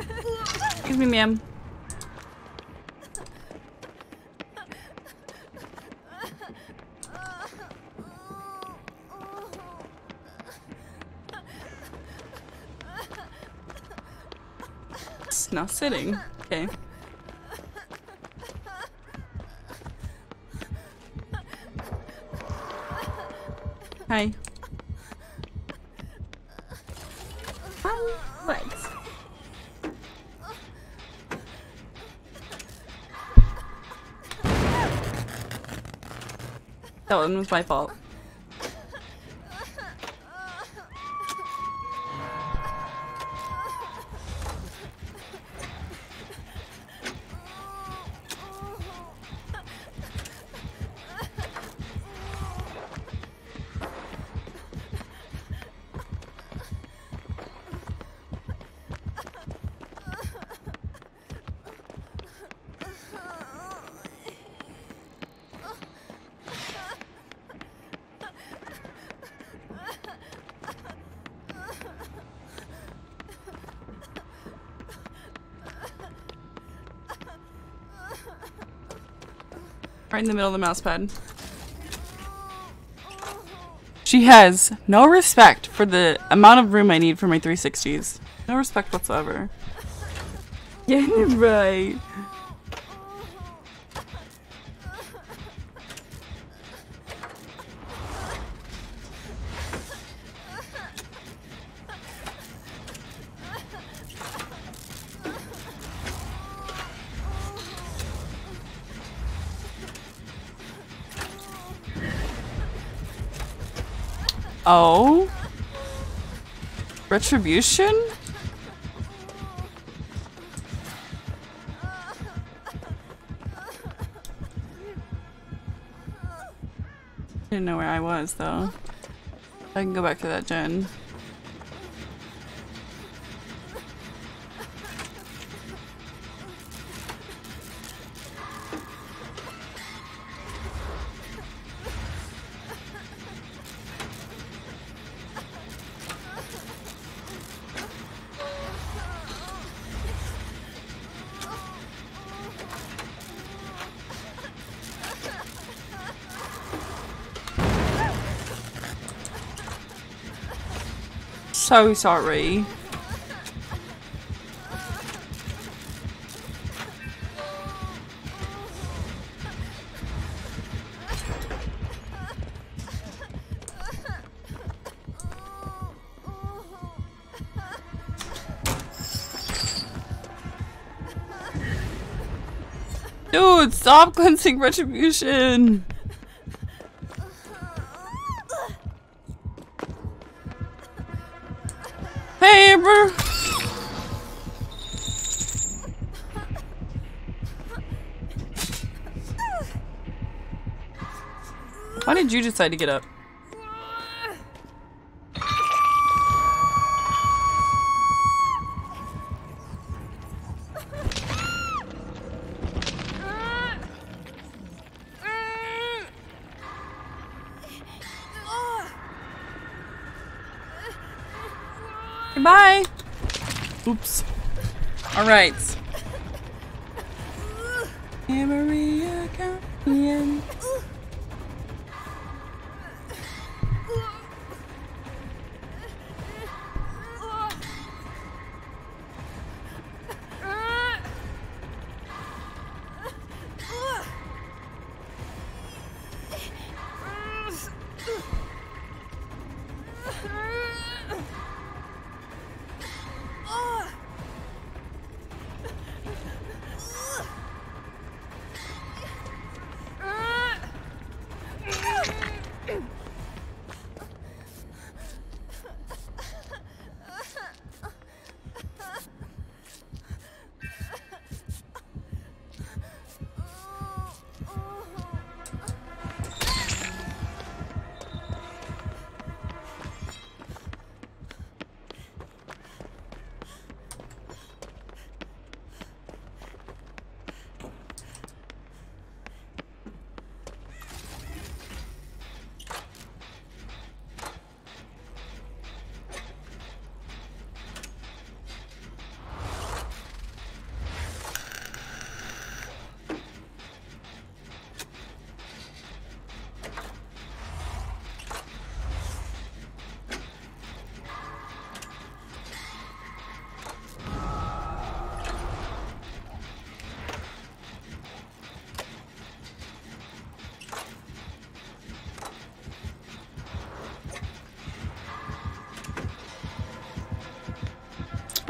Excuse me, ma'am. It's not sitting. Okay. Hi. That was my fault. Right in the middle of the mouse pad. She has no respect for the amount of room I need for my 360s. No respect whatsoever. It right. Oh. Retribution? Didn't know where I was though. I can go back to that gen. So sorry. Dude, stop cleansing retribution! Did you decide to get up? Goodbye! Oops. Alright.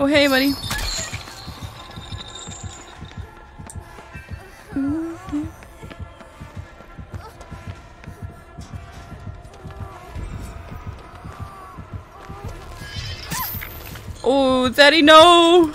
Oh, hey, buddy. Oh, Daddy, no!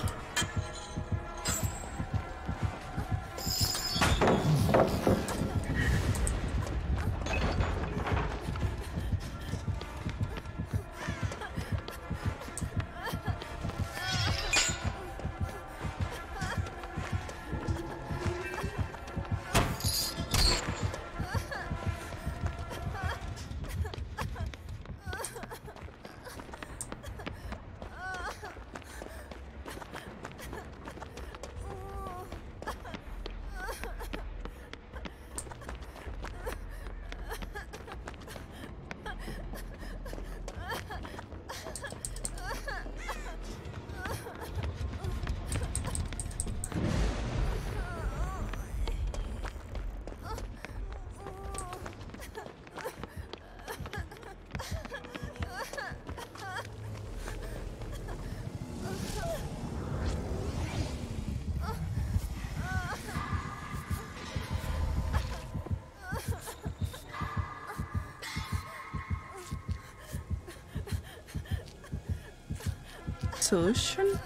Solution?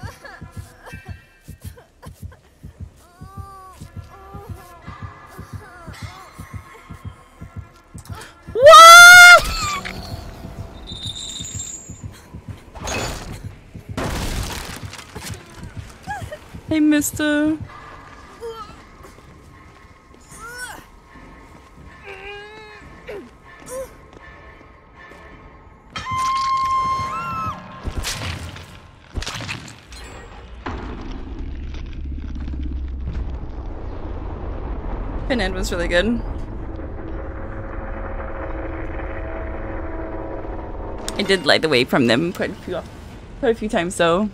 Hey, mister. Pinhead was really good. I did light away from them quite a few, quite a few times though.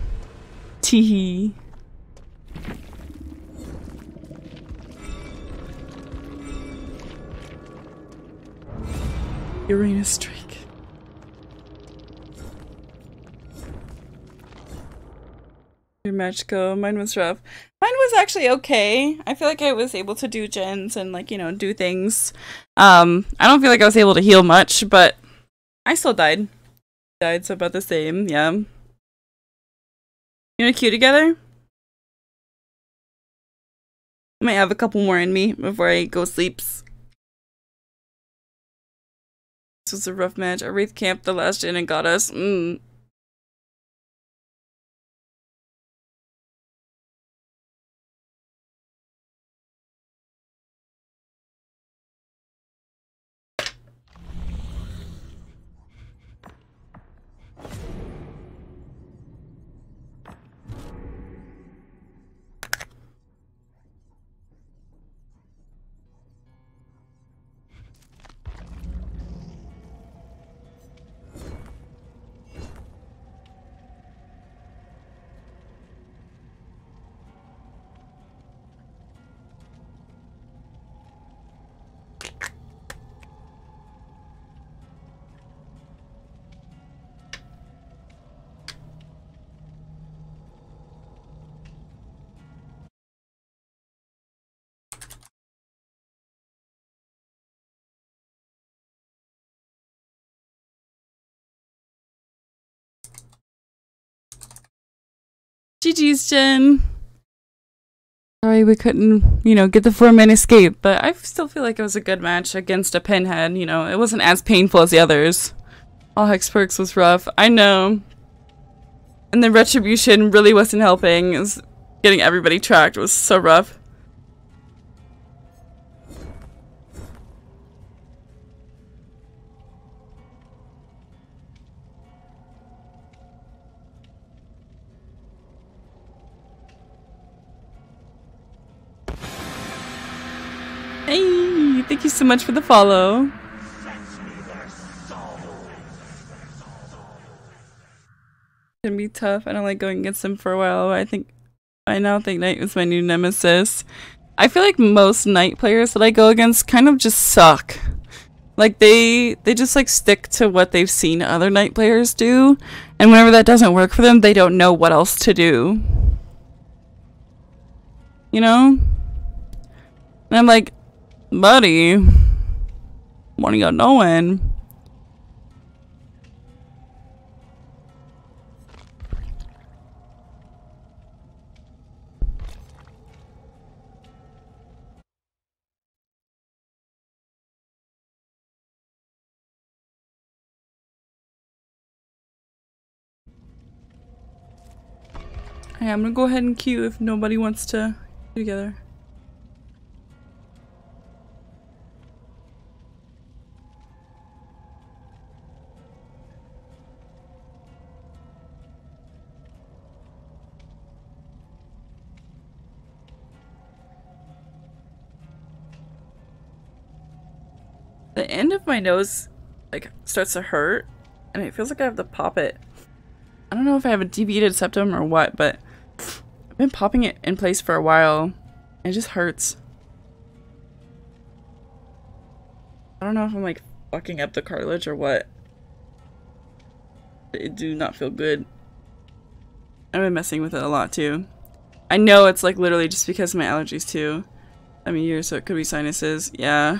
Teehee. Uranus streak. Your match go. Mine was rough. Actually okay. I feel like I was able to do gens and like, you know, do things. Um, I don't feel like I was able to heal much, but I still died. Died so about the same, yeah. You wanna queue together? I might have a couple more in me before I go sleeps. This was a rough match. I Wraith camp the last gen and got us. Mm. GG's, Jen. Sorry we couldn't, you know, get the four man escape, but I still feel like it was a good match against a pinhead. You know, it wasn't as painful as the others. All Hex Perks was rough. I know. And the Retribution really wasn't helping. It was getting everybody tracked was so rough. Thank you so much for the follow. Gonna be tough. I don't like going against him for a while. I think I now think Knight is my new nemesis. I feel like most Knight players that I go against kind of just suck. Like they they just like stick to what they've seen other Knight players do, And whenever that doesn't work for them, they don't know what else to do. You know? And I'm like, buddy, what are you doing? I'm gonna go ahead and queue if nobody wants to together. My nose like starts to hurt and it feels like I have to pop it. I don't know if I have a deviated septum or what, but I've been popping it in place for a while. It just hurts. I don't know if I'm like fucking up the cartilage or what. It do not feel good. I've been messing with it a lot too. I know it's like literally just because of my allergies too. I mean, years, so it could be sinuses. Yeah.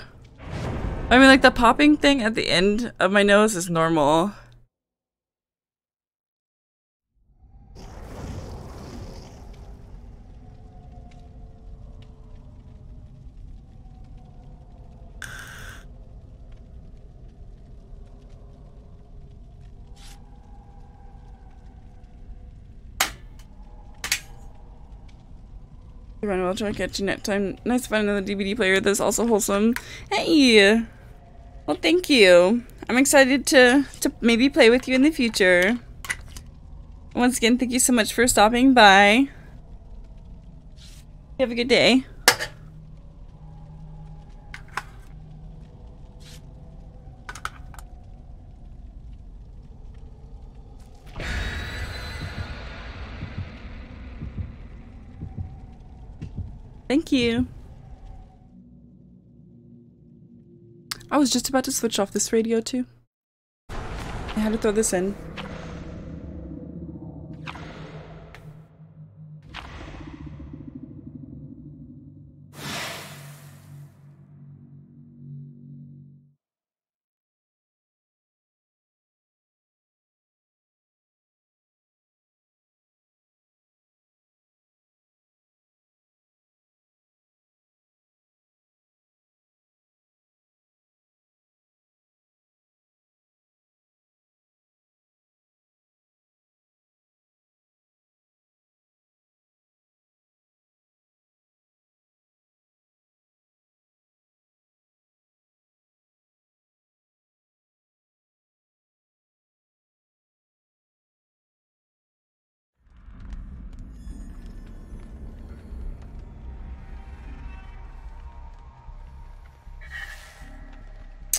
I mean, like the popping thing at the end of my nose is normal. Run well, try catch you next time. Nice to find another DBD player that's also wholesome. Hey! Well, thank you. I'm excited to, to maybe play with you in the future. Once again, thank you so much for stopping by. Have a good day. You. I was just about to switch off this radio too. I had to throw this in.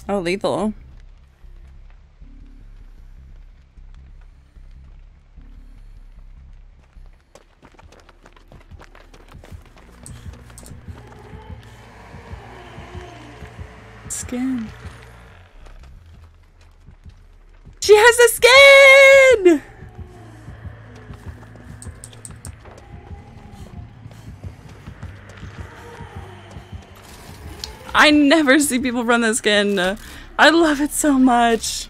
Oh, lethal. Skin. She has a skin! I never see people run this skin. I love it so much.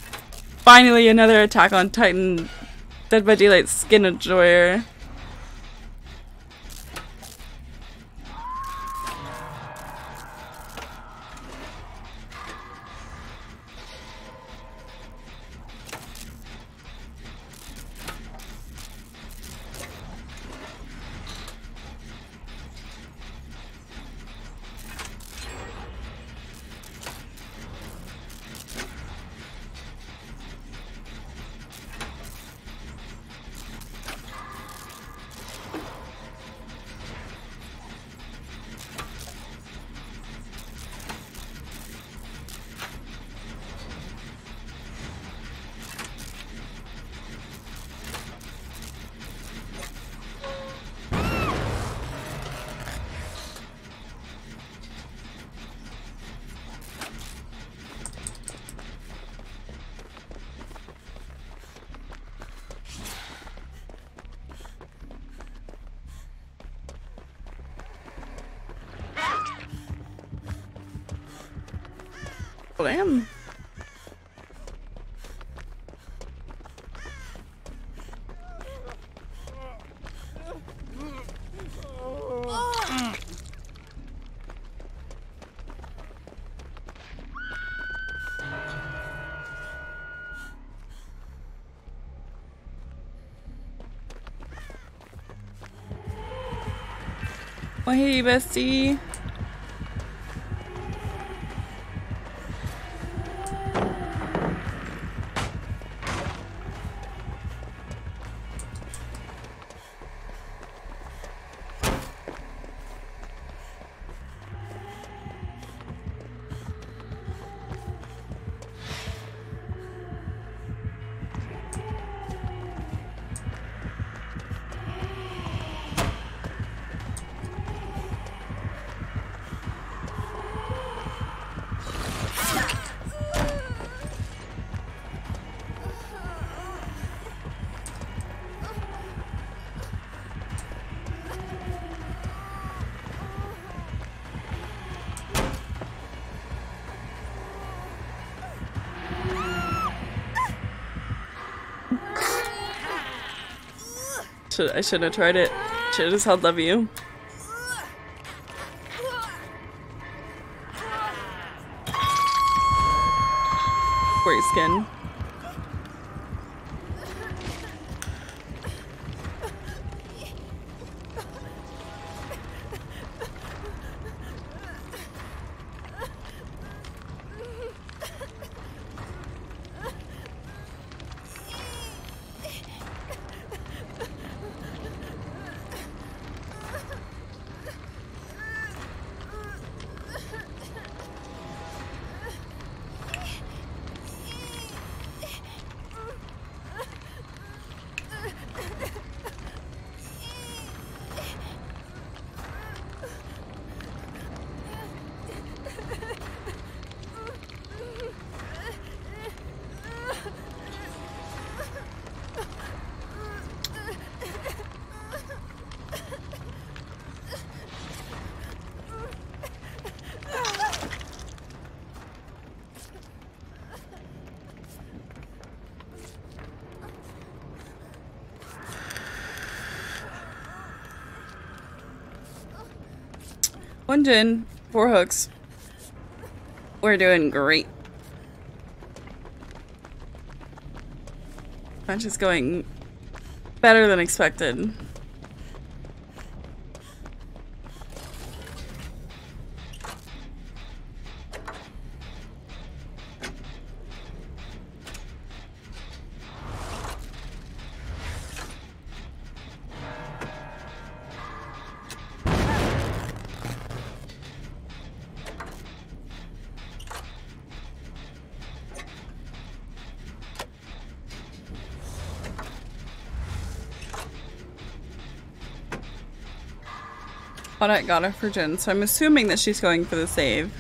Finally, another Attack on Titan Dead by Daylight skin enjoyer. I am. Oh, hey, bestie. Should I shouldn't have tried it. Should have just held W. Great skin. One gen, four hooks. We're doing great. Match is going better than expected. Audette got her for gen, so I'm assuming that she's going for the save.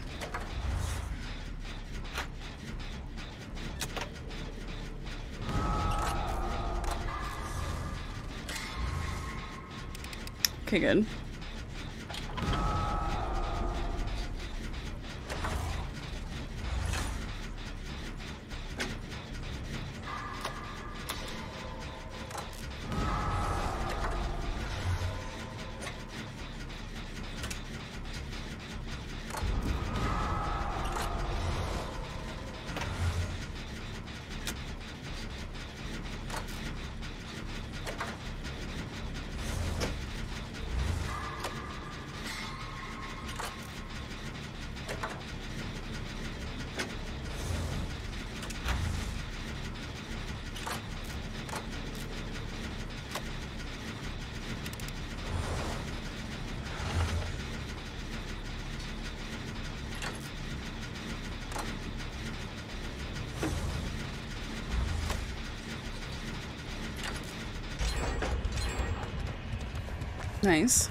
Okay, good. Nice.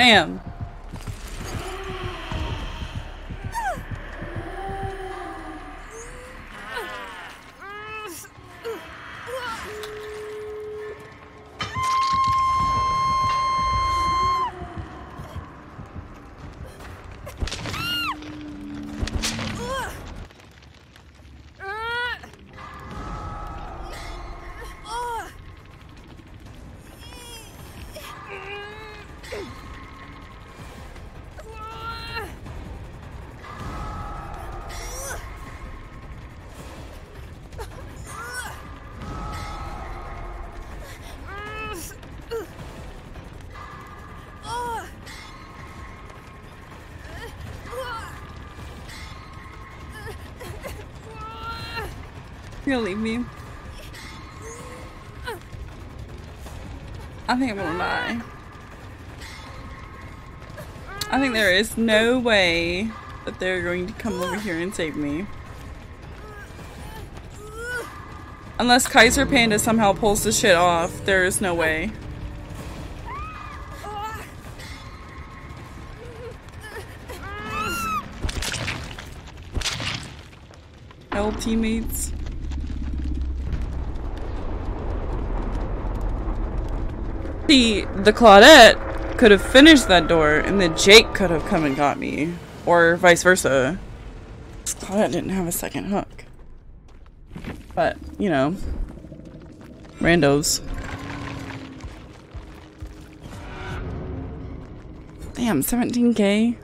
Damn. Gonna leave me. I think I'm gonna die. I think there is no way that they're going to come over here and save me. Unless Kaiser Panda somehow pulls this shit off, there is no way. Hell teammates. See, the Claudette could have finished that door and then Jake could have come and got me. Or vice versa. Claudette didn't have a second hook. But, you know. Randos. Damn, 17k?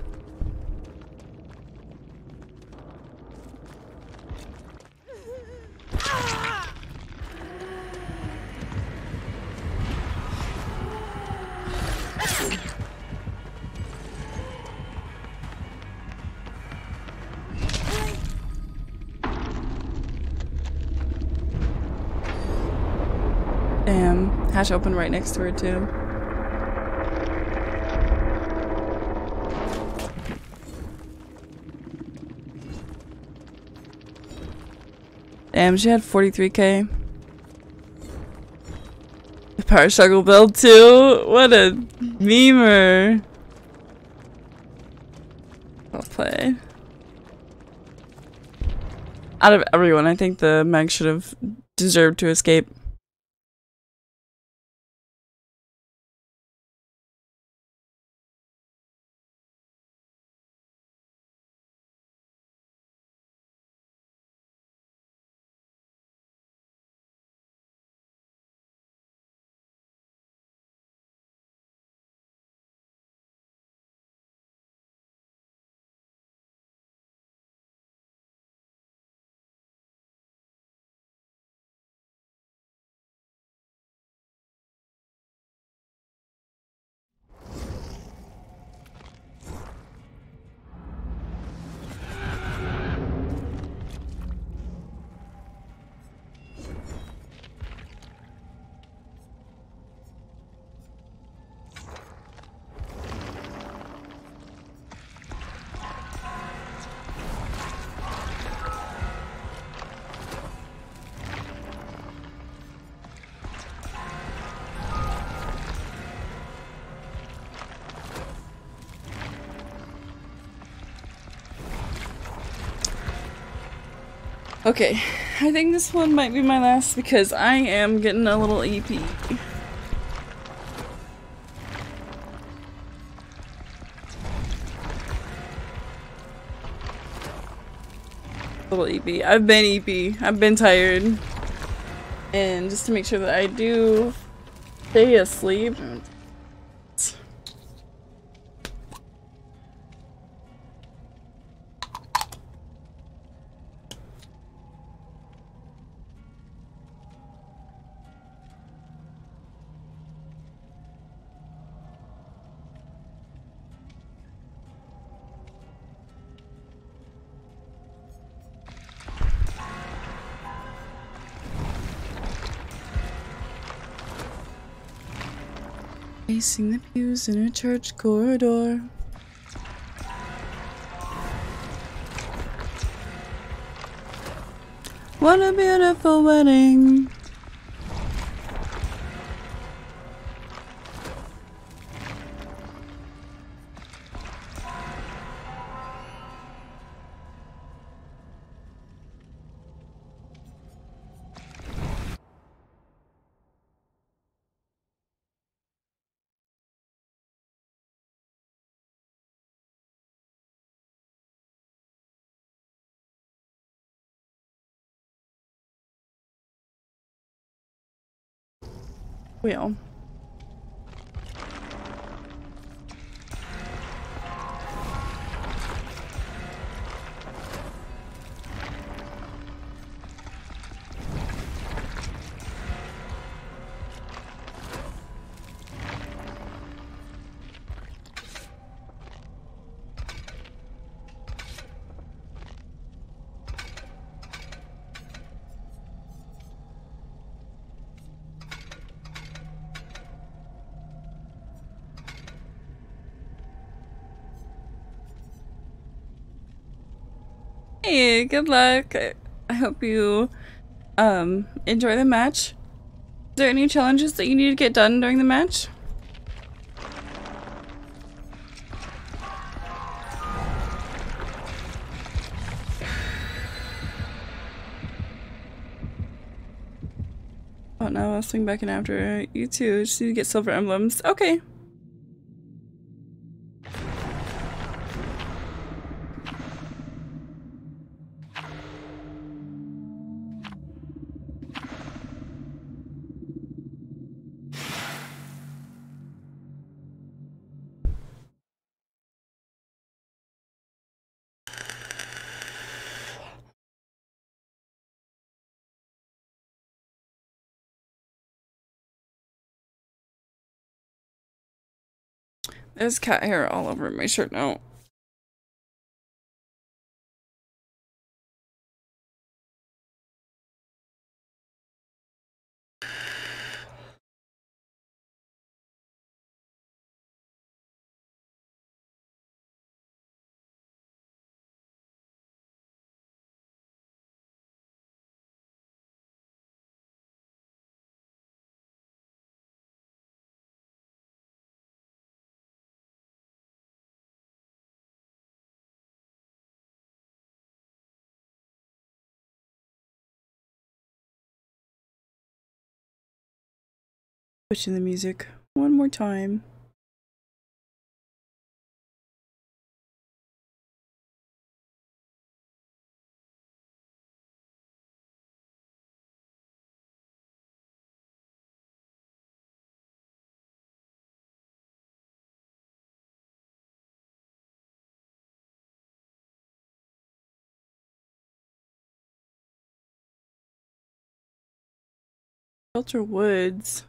Damn, open right next to her too. Damn, she had 43k. The power struggle build too? What a memer. Well play. Out of everyone, I think the Meg should have deserved to escape. Okay, I think this one might be my last because I am getting a little EP. Little EP. I've been EP. I've been tired. And just to make sure that I do stay asleep. Facing the pews in a church corridor. What a beautiful wedding! Wheel. Good luck. I hope you um enjoy the match. Is there any challenges that you need to get done during the match? Oh no, I'll swing back in after you too. Just need to get silver emblems. Okay. There's cat hair all over my shirt now. Switching the music one more time. Shelter Woods.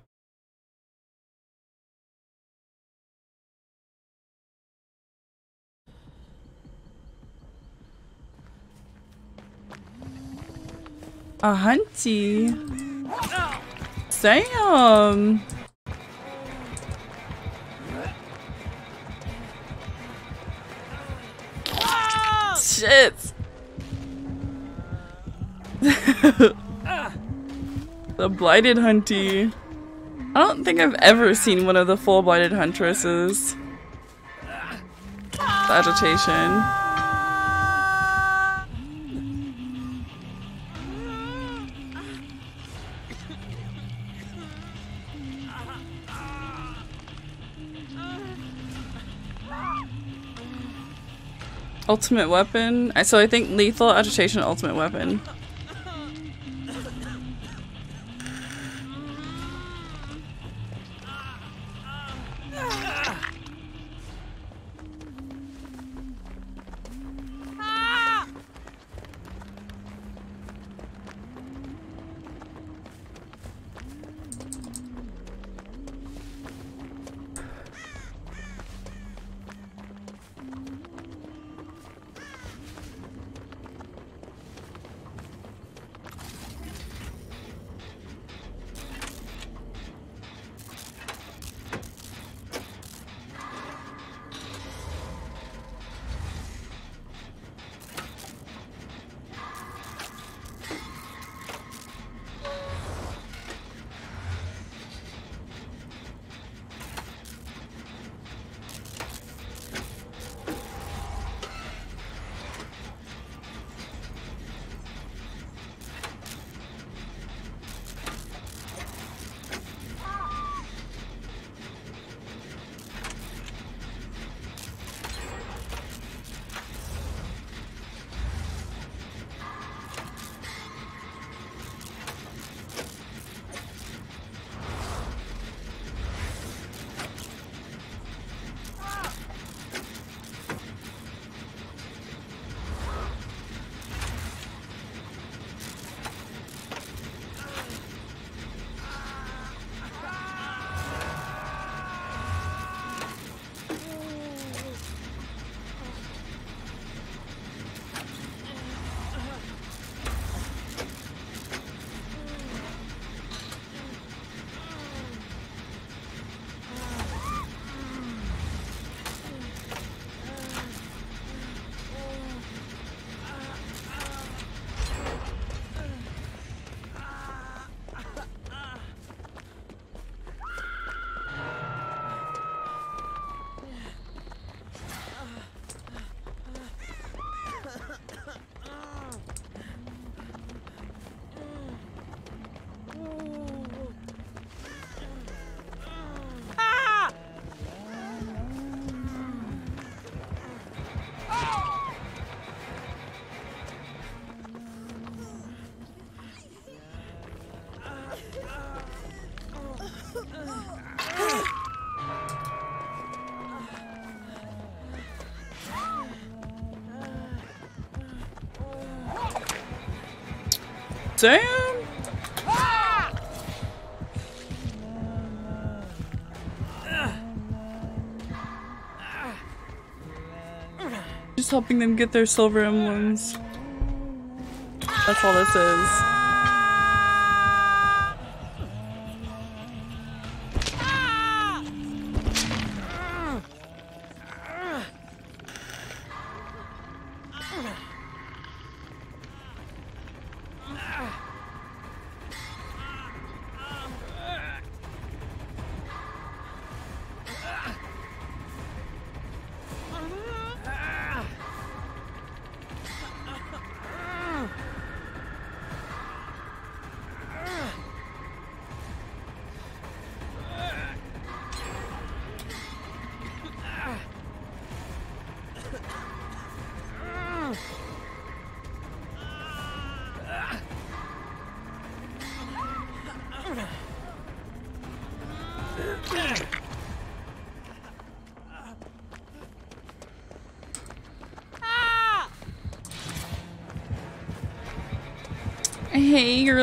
A hunty. Sam. Shit. the blighted hunty. I don't think I've ever seen one of the full blighted huntresses. The agitation. Ultimate weapon. So I think lethal agitation ultimate weapon. Damn! Just helping them get their silver emblems. That's all this is.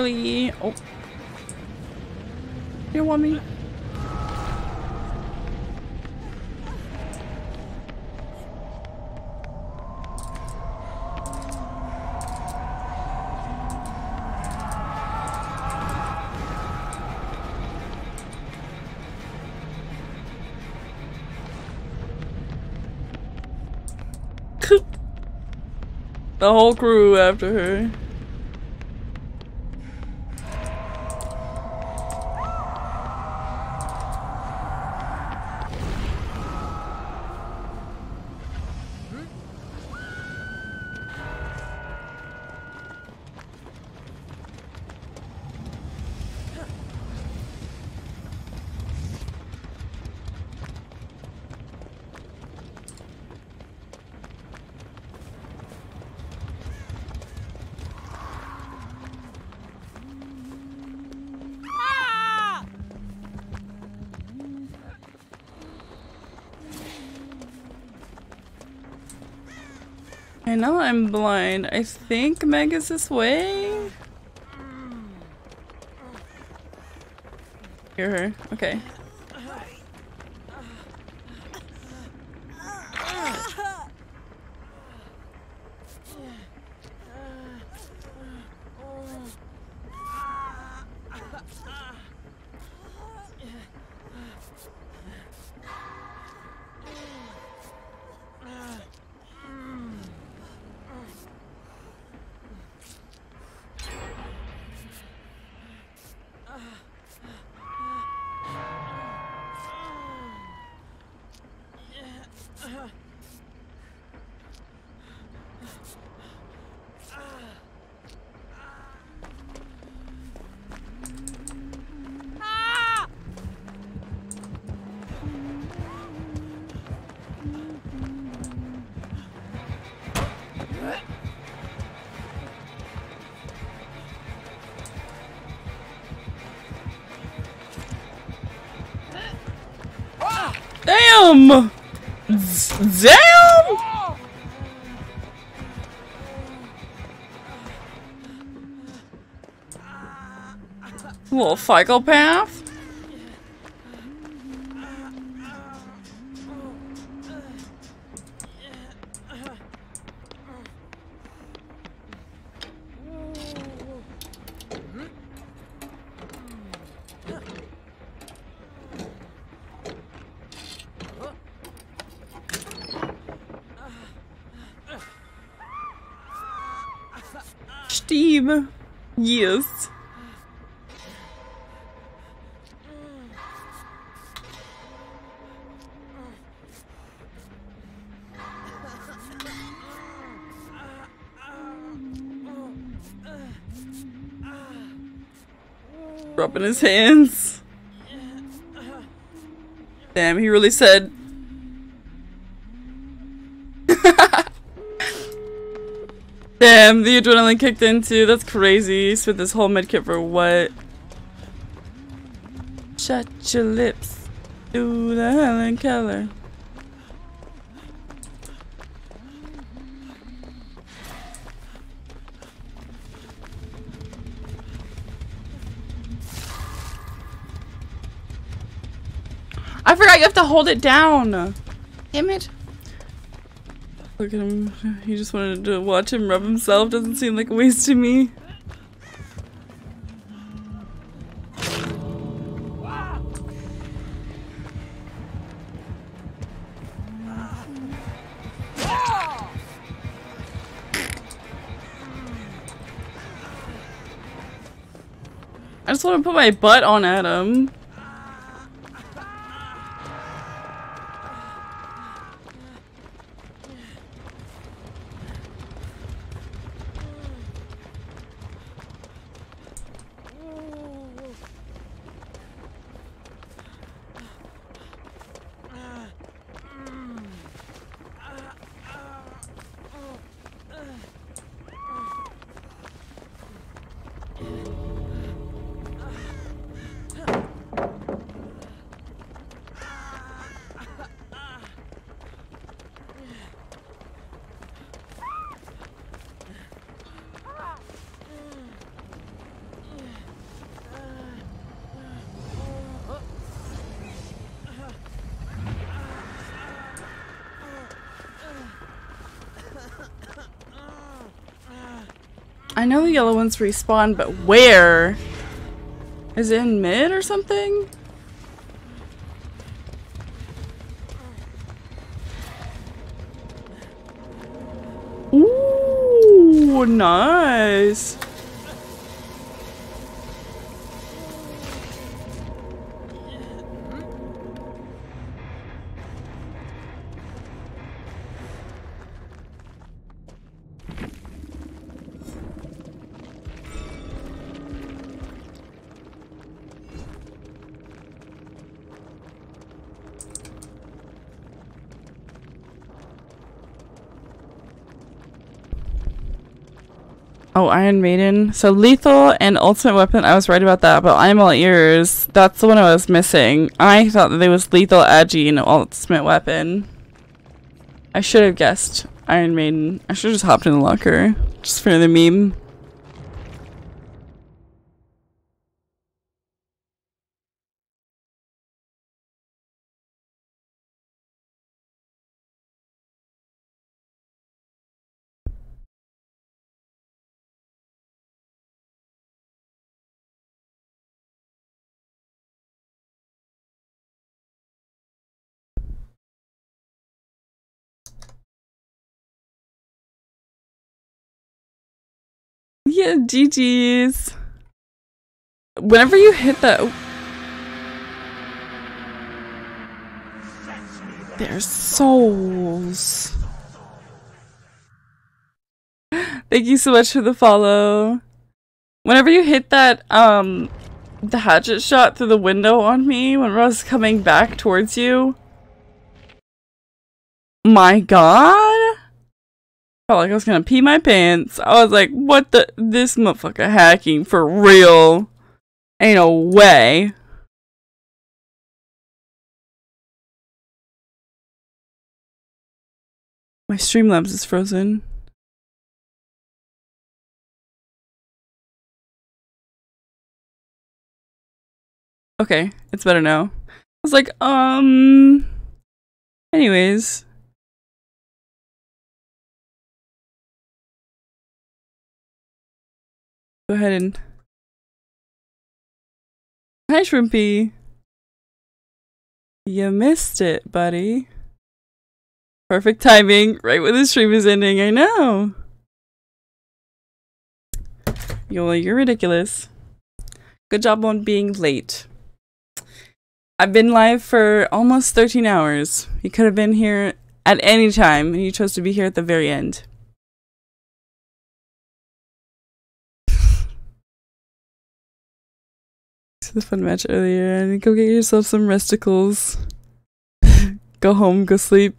Girly. Oh. You want me? the whole crew after her. I know I'm blind. I think Meg is this way. Hear her. Okay. Damn! Little psychopath. His hands. Damn, he really said. Damn, the adrenaline kicked in too. That's crazy. Spent this whole medkit for what? Shut your lips. Do the Helen Keller. I forgot you have to hold it down. Damn it. Look at him. He just wanted to watch him rub himself. Doesn't seem like a waste to me. I just want to put my butt on Adam. I know the yellow ones respawn, but where? Is it in mid or something? Ooh, nice. Iron Maiden. So Lethal and Ultimate Weapon, I was right about that, but I'm all ears. That's the one I was missing. I thought that there was Lethal, Agi, and Ultimate Weapon. I should have guessed Iron Maiden. I should have just hopped in the locker. Just for the meme. Yeah, GG's. Whenever you hit that... Their souls. Thank you so much for the follow. Whenever you hit that, um, the hatchet shot through the window on me when I was coming back towards you. My god? Felt like I was gonna pee my pants. I was like, what the? This motherfucker hacking for real. Ain't no way. My Streamlabs is frozen. Okay, it's better now. I was like, um... Anyways. Go ahead and... Hi, Shrimpy. You missed it, buddy. Perfect timing, right when the stream is ending, I know. Yola, you're ridiculous. Good job on being late. I've been live for almost 13 hours. You could have been here at any time, and you chose to be here at the very end. The fun match earlier and go get yourself some resticles. go home, go sleep.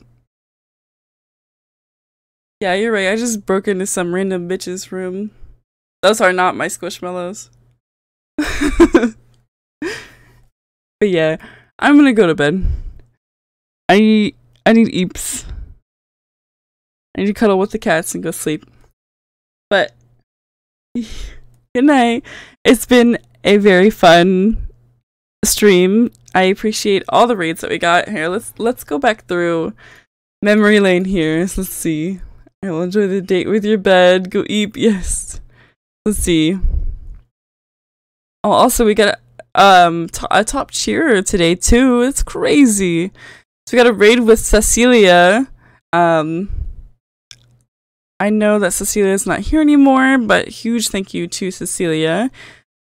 Yeah, you're right. I just broke into some random bitch's room. Those are not my squishmallows. but yeah, I'm gonna go to bed. I I need eeps. I need to cuddle with the cats and go sleep. But good night. It's been a very fun stream. I appreciate all the raids that we got here. Let's let's go back through memory lane here. let's see. I will enjoy the date with your bed. Go eat. Yes. Let's see. Oh, also we got um a top cheerer today too. It's crazy. So we got a raid with Cecilia. Um, I know that Cecilia is not here anymore, but huge thank you to Cecilia.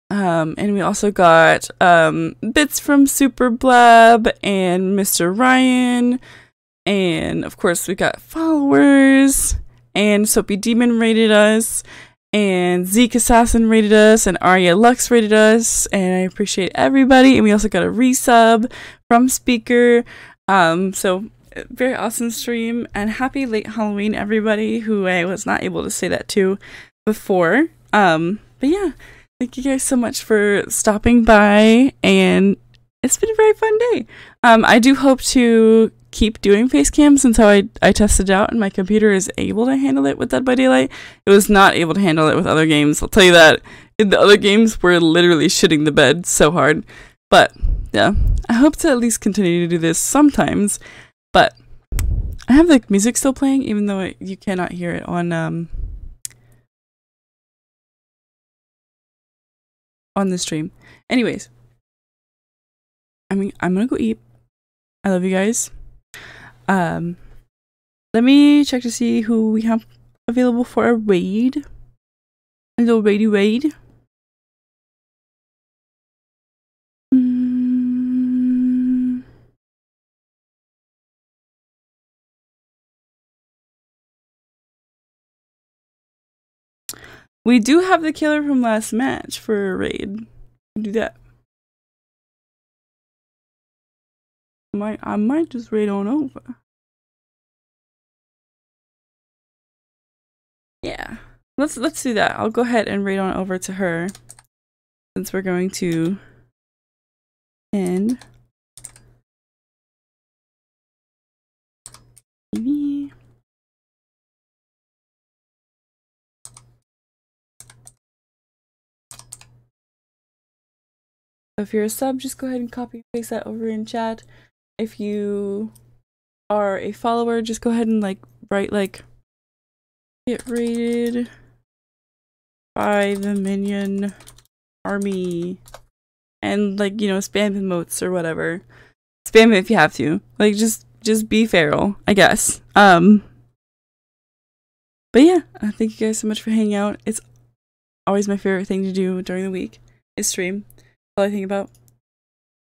Um, and we also got um, bits from Super Blab and Mr. Ryan. And of course, we got followers. And Soapy Demon rated us. And Zeke Assassin rated us. And Arya Lux rated us. And I appreciate everybody. And we also got a resub from Speaker. Um, so very awesome stream and happy late Halloween, everybody who I was not able to say that to before. Um, but yeah, thank you guys so much for stopping by, and it's been a very fun day. Um, I do hope to keep doing face cams since how I, I tested out and my computer is able to handle it with Dead by Daylight. It was not able to handle it with other games. I'll tell you that. In the other games, we're literally shitting the bed so hard. But yeah, I hope to at least continue to do this sometimes. But I have the music still playing, even though it, you cannot hear it on um on the stream. Anyways, I mean, I'm gonna go eat. I love you guys. Um, let me check to see who we have available for a raid. A little raidy raid. We do have the killer from last match for a raid. Do that. I might I might just raid on over. Yeah. Let's let's do that. I'll go ahead and raid on over to her since we're going to end if you're a sub, just go ahead and copy and paste that over in chat. If you are a follower, just go ahead and like write like get rated by the minion army and like you know spam the emotes or whatever. Spam it if you have to. Like just just be feral, I guess. Um but yeah, uh, thank you guys so much for hanging out. It's always my favorite thing to do during the week is stream all I think about.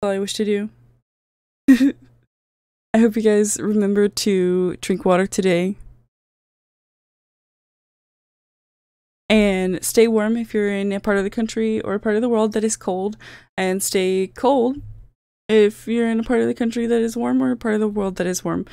All I wish to do. I hope you guys remember to drink water today. And stay warm if you're in a part of the country or a part of the world that is cold. And stay cold if you're in a part of the country that is warm or a part of the world that is warm.